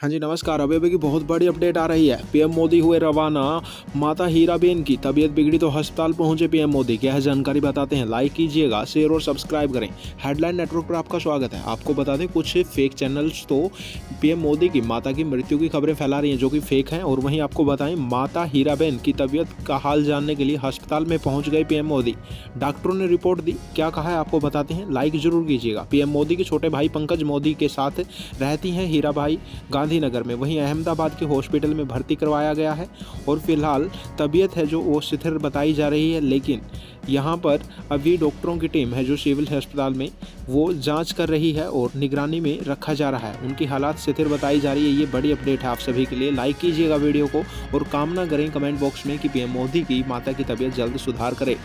हाँ जी, नमस्कार। अभी अभी की बहुत बड़ी अपडेट आ रही है। पीएम मोदी हुए रवाना, माता हीराबेन की तबीयत बिगड़ी तो अस्पताल पहुँचे पीएम मोदी। क्या है जानकारी बताते हैं। लाइक कीजिएगा शेयर और सब्सक्राइब करें। हेडलाइन नेटवर्क पर आपका स्वागत है। आपको बता दें, कुछ फेक चैनल्स तो पीएम मोदी की माता की मृत्यु की खबरें फैला रही हैं, जो कि फेक हैं। और वहीं आपको बताएँ, माता हीराबेन की तबीयत का हाल जानने के लिए अस्पताल में पहुँच गए पीएम मोदी। डॉक्टरों ने रिपोर्ट दी। क्या कहा है, आपको बताते हैं। लाइक ज़रूर कीजिएगा। पीएम मोदी के छोटे भाई पंकज मोदी के साथ रहती हैं हीरा भाई। गांधीनगर में। वहीं अहमदाबाद के हॉस्पिटल में भर्ती करवाया गया है और फ़िलहाल तबीयत है जो वो स्थिर बताई जा रही है, लेकिन यहाँ पर अभी डॉक्टरों की टीम है जो सिविल अस्पताल में वो जाँच कर रही है और निगरानी में रखा जा रहा है। उनकी हालात स्थिर बताई जा रही है, ये बड़ी अपडेट है आप सभी के लिए। लाइक कीजिएगा वीडियो को और कामना करें कमेंट बॉक्स में कि पीएम मोदी की माता की तबीयत जल्द सुधार करे।